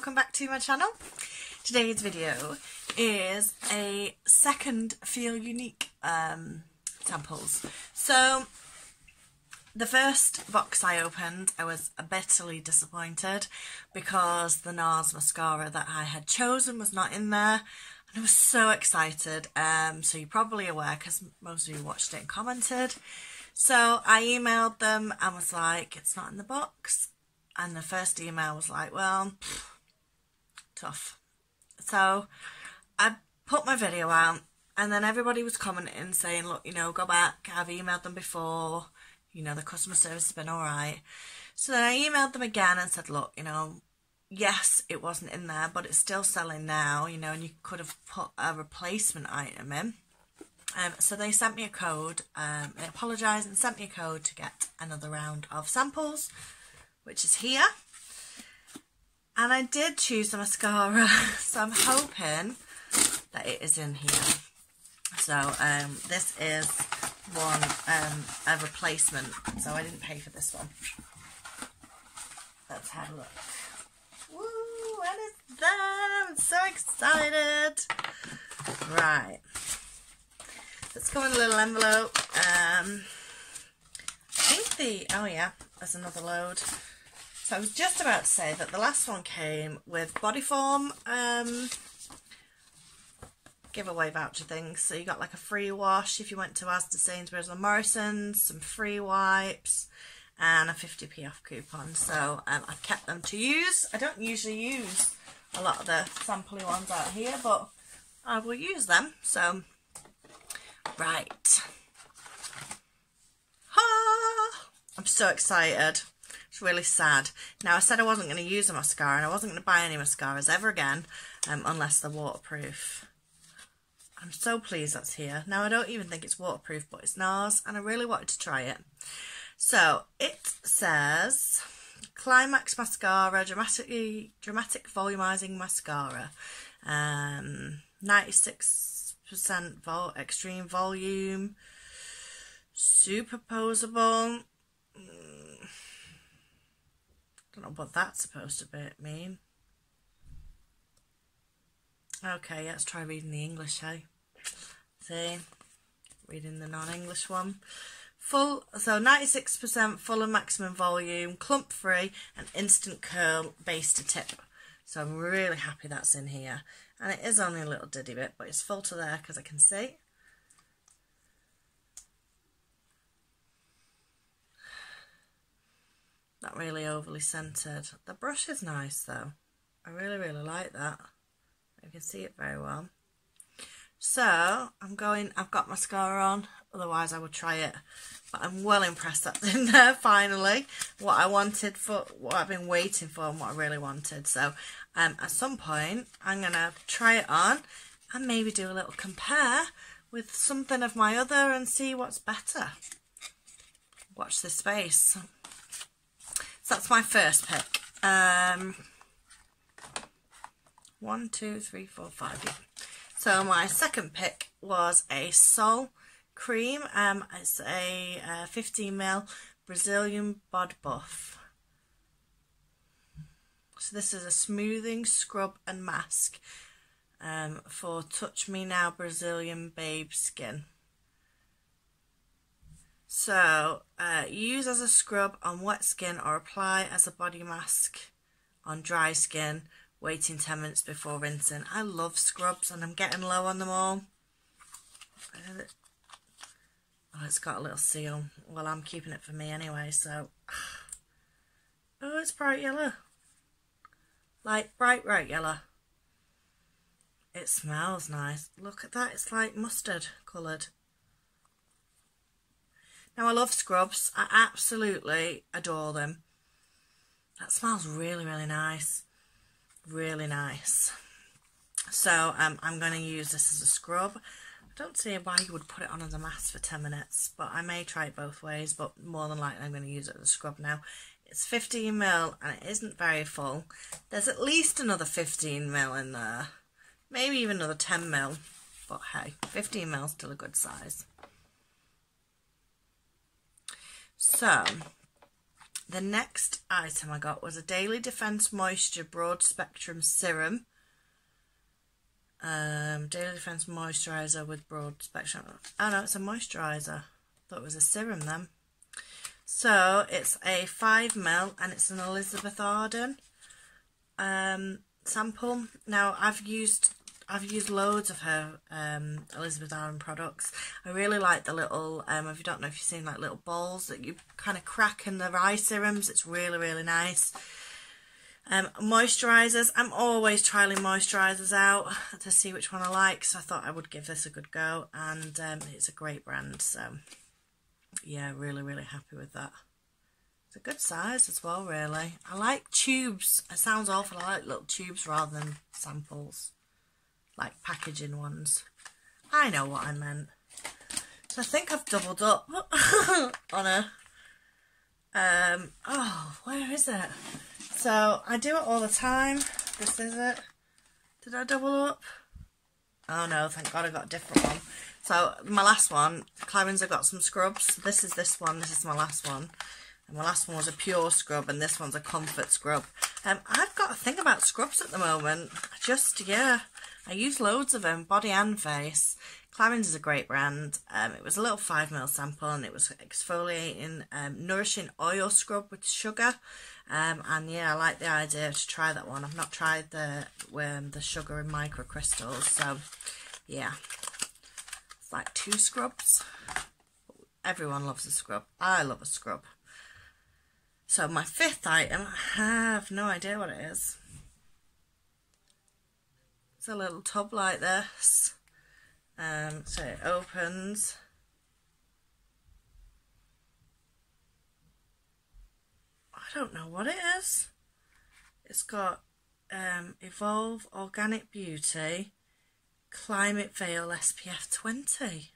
welcome back to my channel. Today's video is a second Feelunique um, samples. So the first box I opened I was bitterly disappointed because the NARS mascara that I had chosen was not in there and I was so excited um, so you're probably aware because most of you watched it and commented so I emailed them and was like it's not in the box and the first email was like, well, tough. So I put my video out, and then everybody was commenting saying, look, you know, go back. I've emailed them before. You know, the customer service has been all right. So then I emailed them again and said, look, you know, yes, it wasn't in there, but it's still selling now, you know, and you could have put a replacement item in. Um, so they sent me a code. Um, they apologised and sent me a code to get another round of samples which is here. And I did choose the mascara, so I'm hoping that it is in here. So um, this is one, um, a replacement, so I didn't pay for this one. Let's have a look. Woo, what is that? I'm so excited. Right. Let's go in a little envelope. Um, I think the, oh yeah, there's another load. So I was just about to say that the last one came with Bodyform um, giveaway voucher things. So you got like a free wash if you went to Asda, Sainsbury's or Morrison's, some free wipes and a 50p off coupon. So um, I've kept them to use. I don't usually use a lot of the samply ones out here, but I will use them. So, right. Ha! I'm so excited. It's really sad. Now, I said I wasn't going to use a mascara and I wasn't going to buy any mascaras ever again um, unless they're waterproof. I'm so pleased that's here. Now, I don't even think it's waterproof, but it's NARS and I really wanted to try it. So, it says Climax Mascara, dramatically, Dramatic Volumizing Mascara. Um, 96% vol extreme volume, super posable, don't know what that's supposed to be, mean. Okay, let's try reading the English, hey? See? Reading the non-English one. Full, so 96% full and maximum volume, clump free, and instant curl base to tip. So I'm really happy that's in here. And it is only a little diddy bit, but it's full to there because I can see. Not really overly centred. The brush is nice though. I really, really like that. You can see it very well. So, I'm going, I've got mascara on, otherwise I would try it. But I'm well impressed that's in there, finally. What I wanted for, what I've been waiting for and what I really wanted. So, um, at some point, I'm going to try it on and maybe do a little compare with something of my other and see what's better. Watch this space that's my first pick. Um, one, two, three, four, five. So my second pick was a Sol cream. Um, it's a uh, 15 ml Brazilian Bod Buff. So this is a smoothing scrub and mask um, for Touch Me Now Brazilian Babe Skin. So, uh, use as a scrub on wet skin or apply as a body mask on dry skin, waiting 10 minutes before rinsing. I love scrubs and I'm getting low on them all. Oh, it's got a little seal. Well, I'm keeping it for me anyway, so... Oh, it's bright yellow. Like, bright, bright yellow. It smells nice. Look at that, it's like mustard coloured. Now I love scrubs. I absolutely adore them. That smells really, really nice. Really nice. So um, I'm going to use this as a scrub. I don't see why you would put it on as a mask for 10 minutes, but I may try it both ways, but more than likely I'm going to use it as a scrub now. It's 15ml and it isn't very full. There's at least another 15ml in there. Maybe even another 10ml. But hey, 15ml is still a good size. So, the next item I got was a Daily Defense Moisture Broad Spectrum Serum. Um, Daily Defense Moisturiser with Broad Spectrum. Oh no, it's a moisturiser. Thought it was a serum then. So it's a 5ml and it's an Elizabeth Arden um, sample. Now I've used I've used loads of her um, Elizabeth Arden products. I really like the little, um, if you don't know if you've seen like little balls that you kind of crack in the eye serums. It's really, really nice. Um, moisturisers. I'm always trialing moisturisers out to see which one I like. So I thought I would give this a good go. And um, it's a great brand. So yeah, really, really happy with that. It's a good size as well, really. I like tubes. It sounds awful. I like little tubes rather than samples like packaging ones. I know what I meant. So I think I've doubled up on a, um, oh, where is it? So I do it all the time. This is it. Did I double up? Oh no, thank God I got a different one. So my last one, Clarins have got some scrubs. This is this one, this is my last one. And my last one was a pure scrub and this one's a comfort scrub. Um, I've got a thing about scrubs at the moment. Just, yeah, I use loads of them, body and face. Clarins is a great brand. Um, it was a little 5ml sample and it was exfoliating, um, nourishing oil scrub with sugar. Um, and yeah, I like the idea to try that one. I've not tried the um, the sugar and microcrystals, so yeah. It's like two scrubs. Everyone loves a scrub. I love a scrub. So my fifth item, I have no idea what it is. It's a little tub like this. Um, so it opens. I don't know what it is. It's got um, Evolve Organic Beauty Climate Veil SPF 20.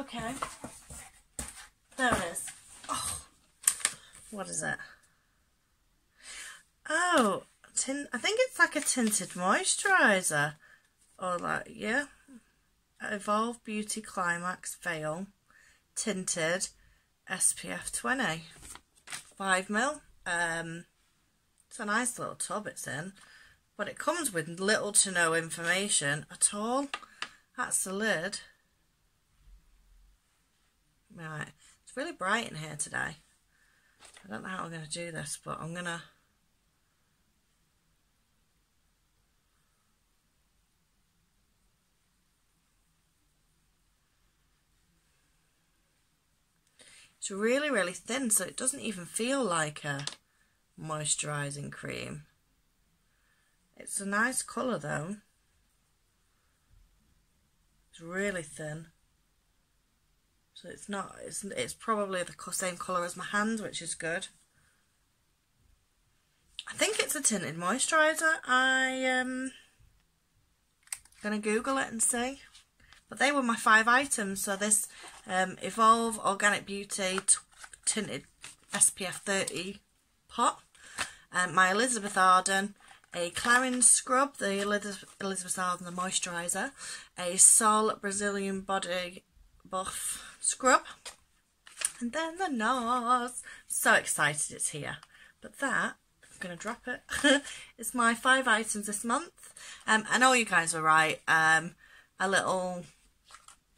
Okay. There it is. Oh, what is it? Oh, tin I think it's like a tinted moisturiser. Or like, yeah. Evolve Beauty Climax Veil. Tinted SPF 20. 5ml. Um, it's a nice little tub it's in. But it comes with little to no information at all. That's the lid. Right. It's really bright in here today. I don't know how I'm going to do this, but I'm going to It's really, really thin, so it doesn't even feel like a moisturising cream. It's a nice colour though. It's really thin. So it's not, it's, it's probably the same colour as my hand, which is good. I think it's a tinted moisturiser. I um gonna Google it and see. But they were my five items. So this um, Evolve Organic Beauty Tinted SPF 30 pot. Um, my Elizabeth Arden, a Clarins scrub, the Elizabeth Arden the moisturiser, a Sol Brazilian Body Buff scrub, and then the NARS. So excited it's here. But that, I'm going to drop it, it's my five items this month. Um, I know you guys are right. Um, a little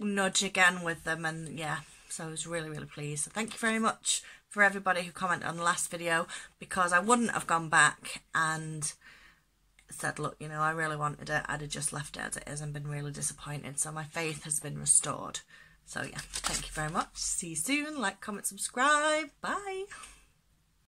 nudge again with them and yeah so I was really really pleased. So thank you very much for everybody who commented on the last video because I wouldn't have gone back and said look you know I really wanted it. I'd have just left it as it is and been really disappointed. So my faith has been restored. So yeah thank you very much. See you soon. Like comment subscribe. Bye